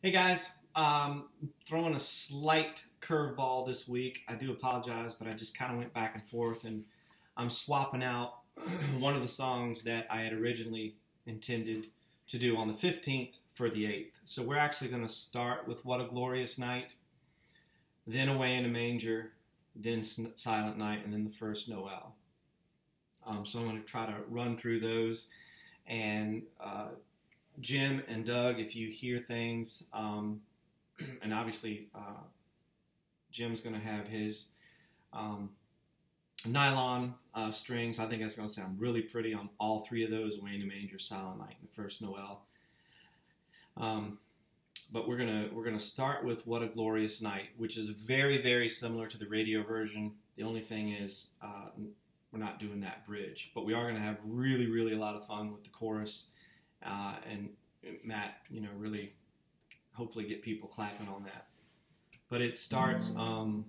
Hey guys, um, throwing a slight curveball this week. I do apologize, but I just kind of went back and forth, and I'm swapping out one of the songs that I had originally intended to do on the 15th for the 8th. So we're actually going to start with What a Glorious Night, then Away in a Manger, then Silent Night, and then the first Noel. Um, so I'm going to try to run through those and uh, Jim and Doug, if you hear things, um, and obviously uh, Jim's going to have his um, nylon uh, strings. I think that's going to sound really pretty on all three of those: Away in a Manger, Silent Night, and the First Noel. Um, but we're gonna we're gonna start with "What a Glorious Night," which is very very similar to the radio version. The only thing is uh, we're not doing that bridge, but we are gonna have really really a lot of fun with the chorus uh, and Matt, you know, really hopefully get people clapping on that. But it starts. Um,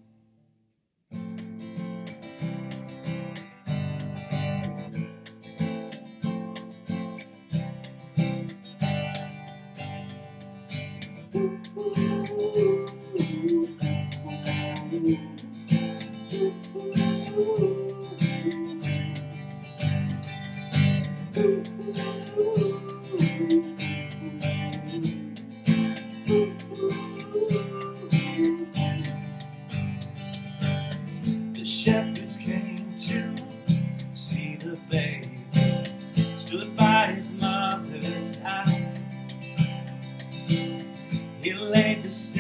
Get laid to see.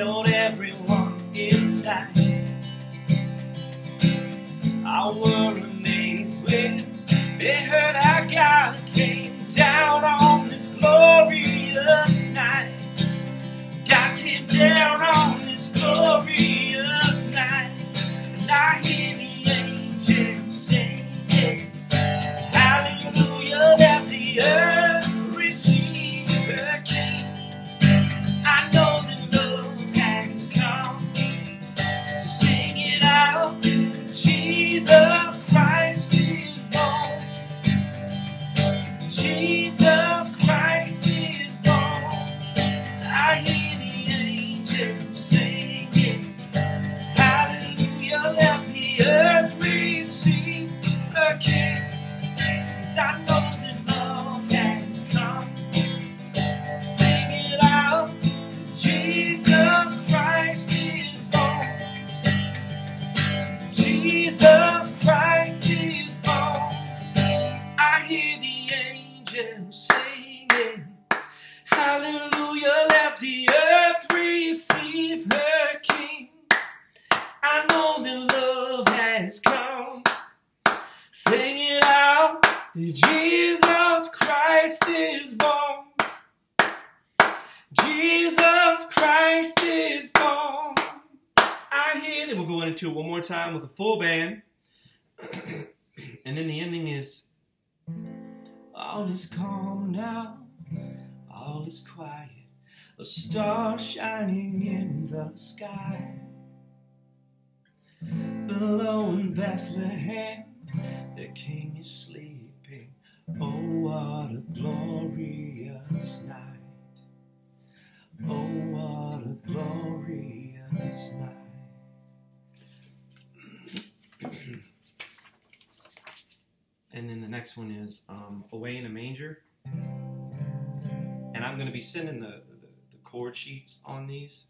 told everyone inside I were amazed when they heard how God came down on this glorious night. God came down on this glorious time with a full band. and then the ending is All is calm now, all is quiet, a star shining in the sky. Below in Bethlehem, the king is sleeping. Oh, what a glorious night! Oh, what a glorious night! and then the next one is um, Away in a Manger. and I'm going to be sending the, the, the chord sheets on these.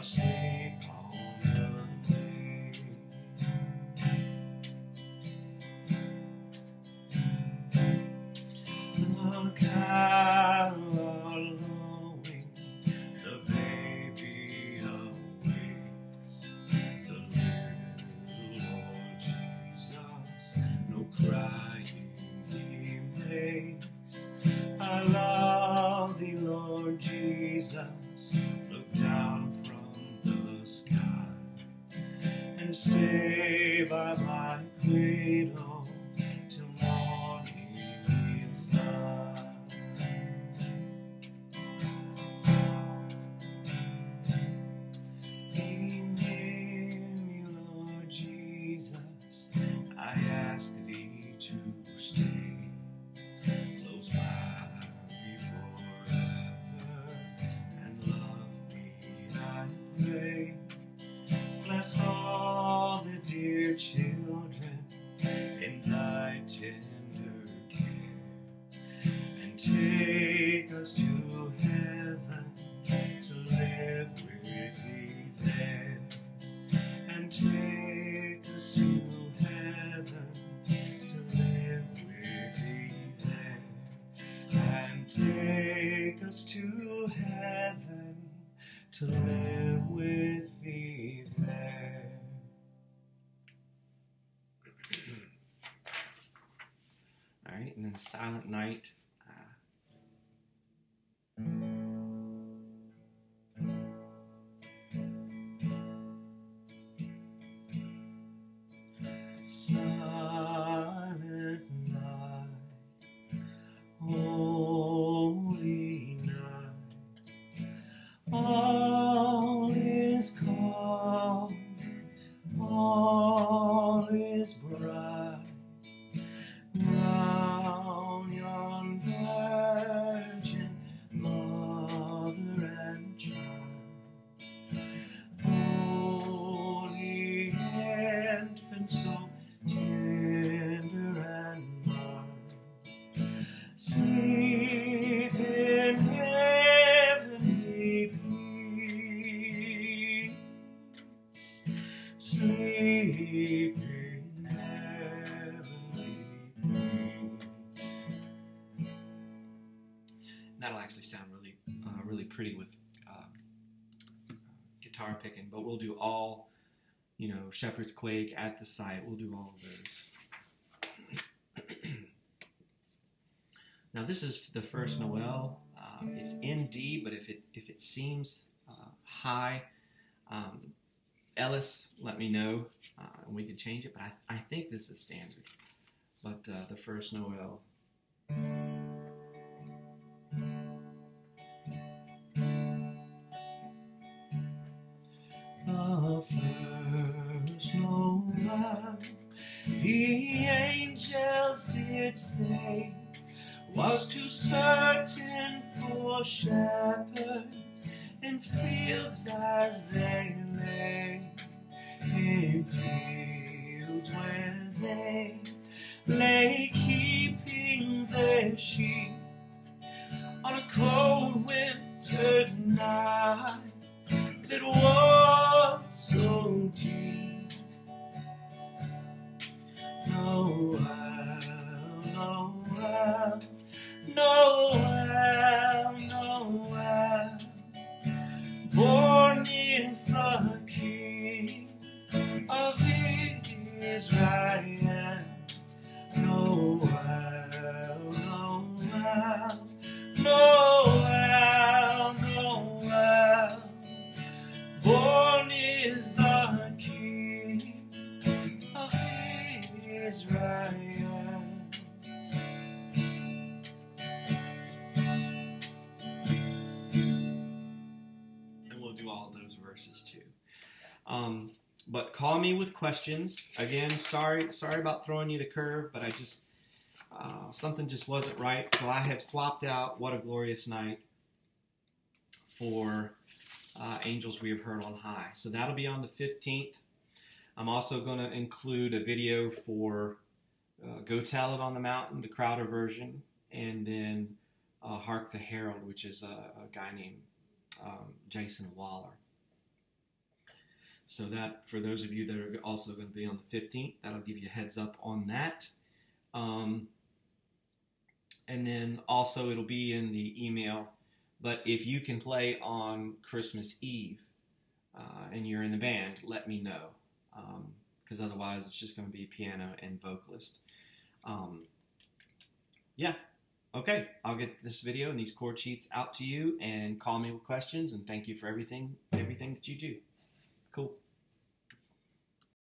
Asleep on the way. The cattle are lowing, the baby awakes. The little Lord Jesus, no crying he makes. I love thee, Lord Jesus. Stay by my cradle till morning is done. Be near me, Lord Jesus. I ask thee to stay close by me forever and love me, I pray. Us to heaven to live with thee there. All right, and then Silent Night. Uh, Silent all is guitar picking. But we'll do all, you know, Shepherd's Quake at the sight. We'll do all of those. now this is the first Noel. Uh, it's in D, but if it if it seems uh, high, um, Ellis, let me know, uh, and we can change it. But I, I think this is standard. But uh, the first Noel. Noel, the angels did say, was to certain poor shepherds in fields as they lay, in fields where they lay keeping their sheep on a cold winter's night that was so deep. But call me with questions. Again, sorry, sorry about throwing you the curve, but I just uh, something just wasn't right. So I have swapped out "What a Glorious Night" for uh, "Angels We Have Heard on High." So that'll be on the fifteenth. I'm also going to include a video for uh, "Go Tell It on the Mountain," the Crowder version, and then uh, "Hark the Herald," which is a, a guy named um, Jason Waller. So that for those of you that are also going to be on the 15th, that'll give you a heads up on that. Um, and then also it'll be in the email. But if you can play on Christmas Eve uh, and you're in the band, let me know. Because um, otherwise, it's just going to be piano and vocalist. Um, yeah. Okay. I'll get this video and these chord sheets out to you and call me with questions. And thank you for everything, everything that you do. Cool.